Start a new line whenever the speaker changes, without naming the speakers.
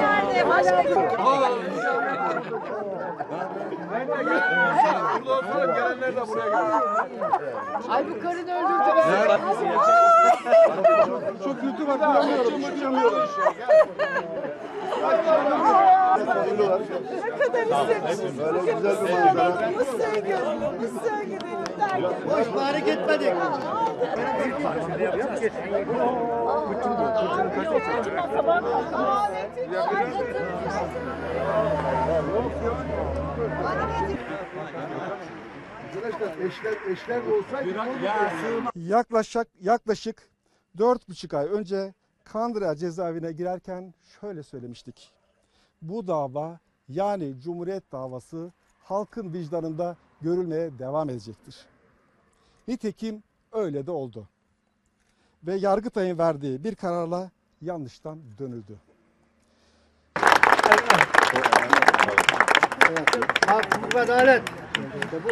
Nerede? Başka kim?
Buradan sonra gelenler de buraya.
Ay bu karın öldürdü beni.
Çok kötü bak duramıyorum. Çıkamıyorum.
Ne kadar istemişim. Bugün Mısır'a gidelim, Mısır'a gidelim, Mısır'a gidelim derken.
Boş bari gitmedik.
Yaklaşık yaklaşık dört buçuk ay önce Kandıra cezaevine girerken şöyle söylemiştik. Bu dava yani Cumhuriyet davası halkın vicdanında görülmeye devam edecektir. Nitekim öyle de oldu. Ve Yargıtay'ın verdiği bir kararla yanlıştan dönüldü.
Haksızlık adalet. İşte bu.